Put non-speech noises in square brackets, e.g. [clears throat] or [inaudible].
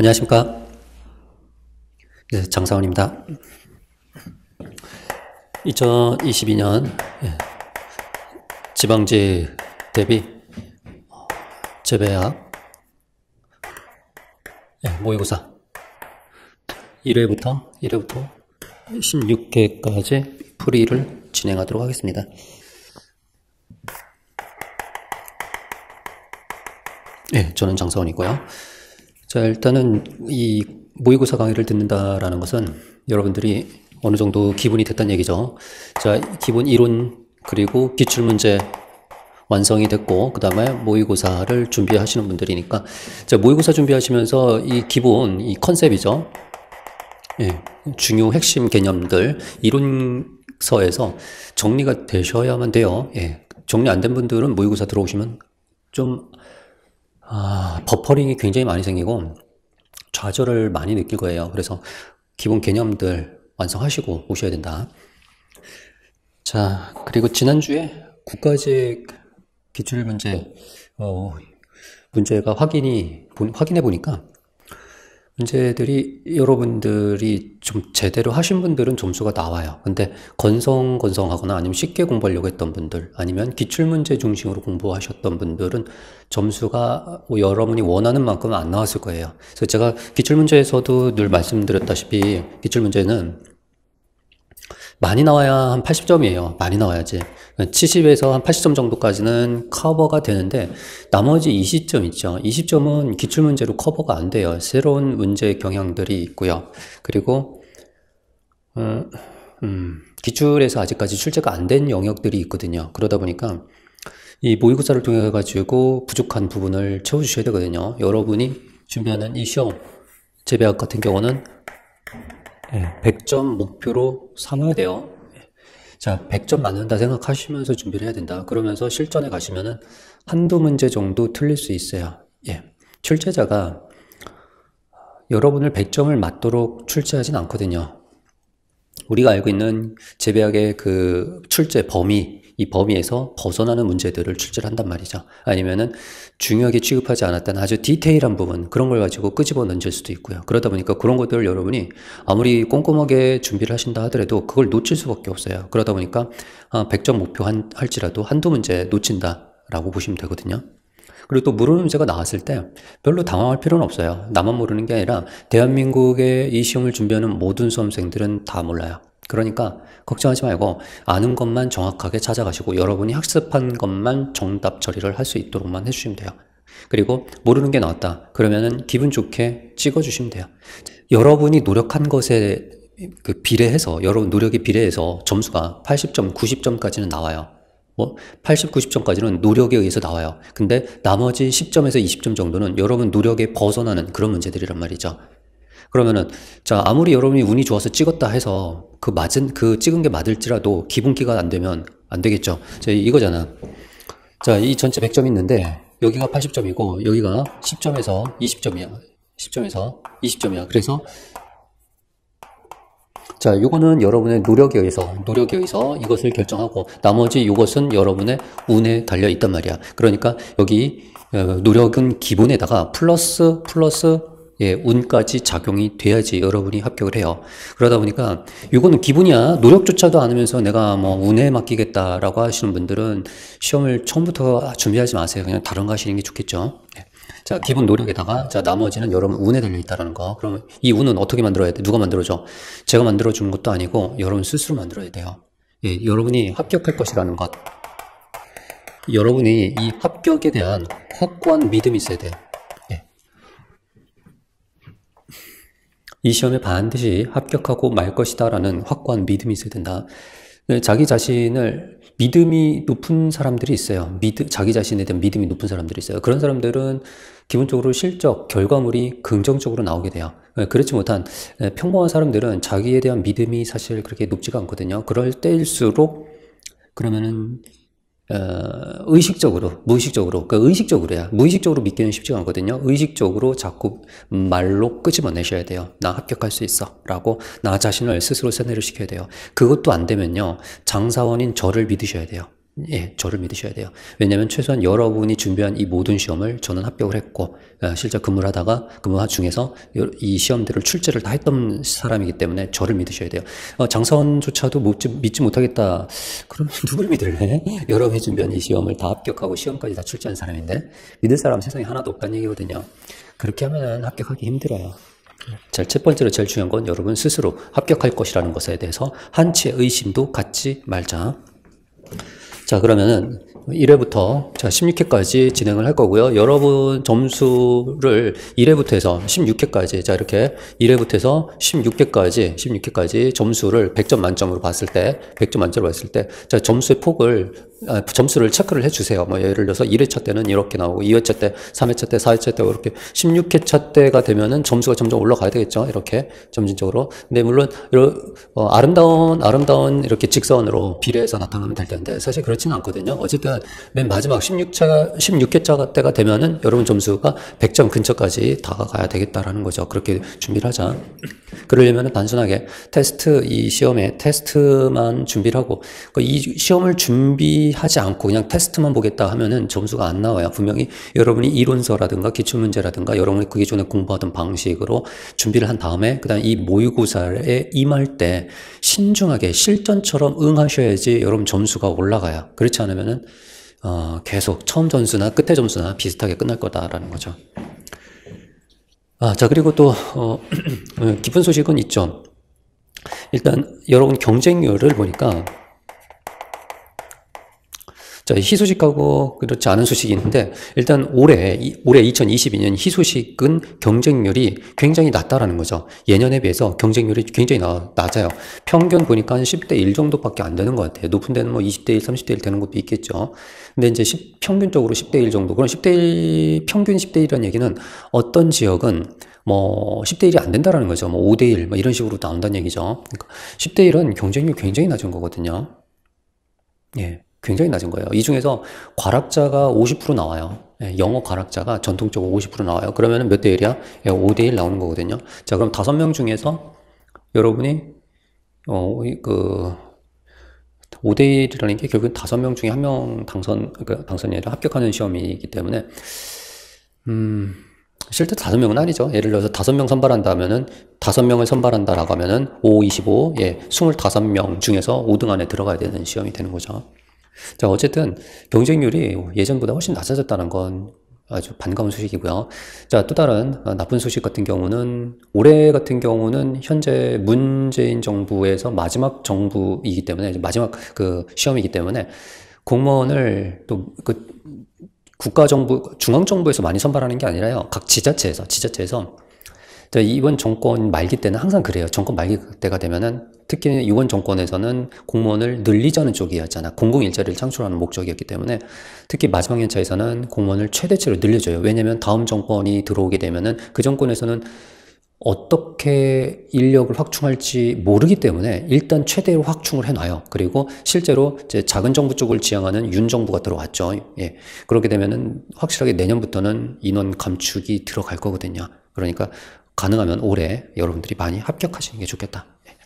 안녕하십니까. 네, 장사원입니다. 2022년 예, 지방제 대비 재배학 예, 모의고사 1회부터 1회부터 16회까지 풀이를 진행하도록 하겠습니다. 네, 저는 장사원이고요. 자, 일단은 이 모의고사 강의를 듣는다라는 것은 여러분들이 어느 정도 기분이 됐다는 얘기죠. 자, 기본 이론 그리고 기출 문제 완성이 됐고 그 다음에 모의고사를 준비하시는 분들이니까 자 모의고사 준비하시면서 이 기본 이 컨셉이죠. 예, 중요 핵심 개념들 이론서에서 정리가 되셔야만 돼요. 예, 정리 안 된 분들은 모의고사 들어오시면 좀 아, 버퍼링이 굉장히 많이 생기고 좌절을 많이 느낄 거예요. 그래서 기본 개념들 완성하시고 오셔야 된다. 자, 그리고 지난주에 국가직 기출 문제, 어, 문제가 확인이, 확인해 보니까 문제들이 여러분들이 좀 제대로 하신 분들은 점수가 나와요. 근데 건성 건성하거나 아니면 쉽게 공부하려고 했던 분들 아니면 기출문제 중심으로 공부하셨던 분들은 점수가 뭐 여러분이 원하는 만큼 안 나왔을 거예요. 그래서 제가 기출문제에서도 늘 말씀드렸다시피 기출문제는 많이 나와야 한 80점이에요. 많이 나와야지. 70에서 한 80점 정도까지는 커버가 되는데 나머지 20점 있죠. 20점은 기출문제로 커버가 안 돼요. 새로운 문제 경향들이 있고요. 그리고 어, 음, 기출에서 아직까지 출제가 안 된 영역들이 있거든요. 그러다 보니까 이 모의고사를 통해 가지고 부족한 부분을 채워주셔야 되거든요. 여러분이 준비하는 이 시험 재배학 같은 경우는 100점 목표로 삼아야 돼요. 자, 100점 맞는다 생각하시면서 준비를 해야 된다. 그러면서 실전에 가시면은 한두 문제 정도 틀릴 수 있어요. 예. 출제자가 여러분을 100점을 맞도록 출제하진 않거든요. 우리가 알고 있는 재배학의 그 출제 범위, 이 범위에서 벗어나는 문제들을 출제를 한단 말이죠. 아니면은 중요하게 취급하지 않았다는 아주 디테일한 부분, 그런 걸 가지고 끄집어 던질 수도 있고요. 그러다 보니까 그런 것들을 여러분이 아무리 꼼꼼하게 준비를 하신다 하더라도 그걸 놓칠 수밖에 없어요. 그러다 보니까 100점 아, 목표 한, 할지라도 한두 문제 놓친다라고 보시면 되거든요. 그리고 또 모르는 문제가 나왔을 때 별로 당황할 필요는 없어요. 나만 모르는 게 아니라 대한민국의 이 시험을 준비하는 모든 수험생들은 다 몰라요. 그러니까 걱정하지 말고 아는 것만 정확하게 찾아가시고 여러분이 학습한 것만 정답 처리를 할 수 있도록만 해주시면 돼요. 그리고 모르는 게 나왔다. 그러면은 기분 좋게 찍어주시면 돼요. 여러분이 노력한 것에 그 비례해서 여러분 노력에 비례해서 점수가 80점, 90점까지는 나와요. 뭐 80, 90점까지는 노력에 의해서 나와요. 근데 나머지 10점에서 20점 정도는 여러분 노력에 벗어나는 그런 문제들이란 말이죠. 그러면은 자 아무리 여러분이 운이 좋아서 찍었다 해서 그 맞은 그 찍은 게 맞을지라도 기분기가 안 되면 안 되겠죠. 자 이거잖아. 자이 전체 100점 있는데 여기가 80점이고 여기가 10점에서 20점이야. 10점에서 20점이야. 그래서 자, 이거는 여러분의 노력에 의해서, 노력에 의해서 이것을 결정하고, 나머지 이것은 여러분의 운에 달려 있단 말이야. 그러니까 여기 어, 노력은 기본에다가 플러스, 플러스 예, 운까지 작용이 돼야지 여러분이 합격을 해요. 그러다 보니까 이거는 기분이야. 노력조차도 않으면서 내가 뭐 운에 맡기겠다라고 하시는 분들은 시험을 처음부터 준비하지 마세요. 그냥 다른 거 하시는 게 좋겠죠. 예. 자, 기본 노력에다가 자, 나머지는 여러분 운에 달려 있다라는 거. 그러면 이 운은 어떻게 만들어야 돼? 누가 만들어 줘? 제가 만들어 주는 것도 아니고 여러분 스스로 만들어야 돼요. 예, 여러분이 합격할 것이라는 것. 여러분이 이 합격에 대한 확고한 믿음이 있어야 돼요. 이 시험에 반드시 합격하고 말 것이다 라는 확고한 믿음이 있어야 된다. 네, 자기 자신을 믿음이 높은 사람들이 있어요. 믿, 자기 자신에 대한 믿음이 높은 사람들이 있어요. 그런 사람들은 기본적으로 실적, 결과물이 긍정적으로 나오게 돼요. 네, 그렇지 못한 네, 평범한 사람들은 자기에 대한 믿음이 사실 그렇게 높지가 않거든요. 그럴 때일수록 그러면은 어, 의식적으로, 무의식적으로, 그 의식적으로야. 무의식적으로 믿기는 쉽지가 않거든요. 의식적으로 자꾸 말로 끄집어내셔야 돼요. 나 합격할 수 있어. 라고 나 자신을 스스로 세뇌를 시켜야 돼요. 그것도 안 되면요. 장사원인 저를 믿으셔야 돼요. 예, 저를 믿으셔야 돼요. 왜냐하면 최소한 여러분이 준비한 이 모든 시험을 저는 합격을 했고 어, 실제 근무를 하다가 근무 중에서 이 시험들을 출제를 다 했던 사람이기 때문에 저를 믿으셔야 돼요. 어, 장사원조차도 믿지, 못하겠다. 그럼 [laughs] 누굴 믿을래? 여러분이 준비한 이 시험을 다 합격하고 시험까지 다 출제한 사람인데 믿을 사람 세상에 하나도 없다는 얘기거든요. 그렇게 하면 합격하기 힘들어요. 자, 첫 번째로 제일 중요한 건 여러분 스스로 합격할 것이라는 것에 대해서 한치의 의심도 갖지 말자. 자, 그러면은 1회부터 자 16회까지 진행을 할 거고요. 여러분 점수를 1회부터 해서 16회까지 자 이렇게 1회부터 해서 16회까지 16회까지 점수를 100점 만점으로 봤을 때 100점 만점으로 봤을 때 자 점수의 폭을 아, 점수를 체크를 해주세요. 뭐 예를 들어서 1회차 때는 이렇게 나오고 2회차 때, 3회차 때, 4회차 때 이렇게 16회차 때가 되면은 점수가 점점 올라가야 되겠죠. 이렇게 점진적으로. 근데 물론 어, 아름다운 아름다운 이렇게 직선으로 비례해서 나타나면 될 텐데 사실 그렇지는 않거든요. 어쨌든 맨 마지막 16차 16회차 때가 되면은 여러분 점수가 100점 근처까지 다가가야 되겠다라는 거죠. 그렇게 준비를 하자. 그러려면 단순하게 테스트 이 시험에 테스트만 준비를 하고 그 이 시험을 준비 하지 않고 그냥 테스트만 보겠다 하면은 점수가 안 나와요. 분명히 여러분이 이론서라든가 기출문제라든가 여러분이 그 기존에 공부하던 방식으로 준비를 한 다음에 그다음 이 모의고사에 임할 때 신중하게 실전처럼 응하셔야지 여러분 점수가 올라가요. 그렇지 않으면은 어, 계속 처음 점수나 끝에 점수나 비슷하게 끝날 거다라는 거죠. 아, 자, 그리고 또, 어, [clears throat] 기쁜 소식은 있죠. 일단, 여러분 경쟁률을 보니까, 자, 희소식하고 그렇지 않은 소식이 있는데, 일단 올해, 올해 2022년 희소식은 경쟁률이 굉장히 낮다라는 거죠. 예년에 비해서 경쟁률이 굉장히 나, 낮아요. 평균 보니까 한 10대 1 정도밖에 안 되는 것 같아요. 높은 데는 뭐 20대 1, 30대 1 되는 것도 있겠죠. 근데 이제 10, 평균적으로 10대 1 정도. 그럼 10대 1, 평균 10대 1이라는 얘기는 어떤 지역은 뭐 10대 1이 안 된다라는 거죠. 뭐 5대 1, 뭐 이런 식으로 나온다는 얘기죠. 그러니까 10대 1은 경쟁률 굉장히 낮은 거거든요. 예. 굉장히 낮은 거예요. 이 중에서 과락자가 50% 나와요. 예, 영어 과락자가 전통적으로 50% 나와요. 그러면 몇 대 1이야? 예, 5대 1 나오는 거거든요. 자, 그럼 5명 중에서 여러분이, 어, 그, 5대 1이라는 게 결국은 5명 중에 한명 당선, 그 당선이 아니라 합격하는 시험이기 때문에, 음, 실제 다섯 명은 아니죠. 예를 들어서 다섯 명 선발한다 하면은 다섯 명을 선발한다라고 하면은 5, 25, 예, 25명 중에서 5등 안에 들어가야 되는 시험이 되는 거죠. 자, 어쨌든 경쟁률이 예전보다 훨씬 낮아졌다는 건 아주 반가운 소식이고요. 자, 또 다른 나쁜 소식 같은 경우는 올해 같은 경우는 현재 문재인 정부에서 마지막 정부이기 때문에 마지막 그 시험이기 때문에 공무원을 또그 국가정부, 중앙정부에서 많이 선발하는 게 아니라요. 각 지자체에서, 지자체에서 이번 정권 말기 때는 항상 그래요. 정권 말기 때가 되면은 특히 이번 정권에서는 공무원을 늘리자는 쪽이었잖아. 공공 일자리를 창출하는 목적이었기 때문에 특히 마지막 연차에서는 공무원을 최대치로 늘려줘요. 왜냐면 다음 정권이 들어오게 되면은 그 정권에서는 어떻게 인력을 확충할지 모르기 때문에 일단 최대로 확충을 해놔요. 그리고 실제로 작은 정부 쪽을 지향하는 윤 정부가 들어왔죠. 예. 그렇게 되면은 확실하게 내년부터는 인원 감축이 들어갈 거거든요. 그러니까 가능하면 올해 여러분들이 많이 합격하시는 게 좋겠다. 예.